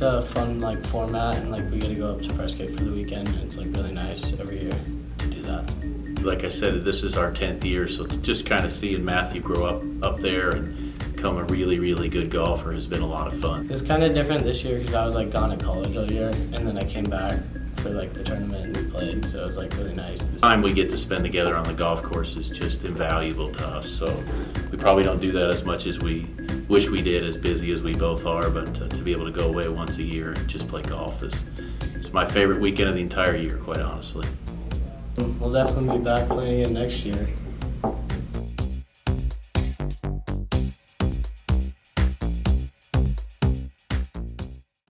It's a fun like format, and like we get to go up to Prescott for the weekend. And it's like really nice every year to do that. Like I said, this is our 10th year, so just kind of seeing Matthew grow up up there and become a really, really good golfer has been a lot of fun. It's kind of different this year because I was like gone at college all year, and then I came back for like the tournament and we played. So it was like really nice. The time we get to spend together on the golf course is just invaluable to us. So we probably don't do that as much as we wish we did, as busy as we both are. But uh, to be able to go away once a year and just play golf is it's my favorite weekend of the entire year, quite honestly. We'll definitely be back playing again next year.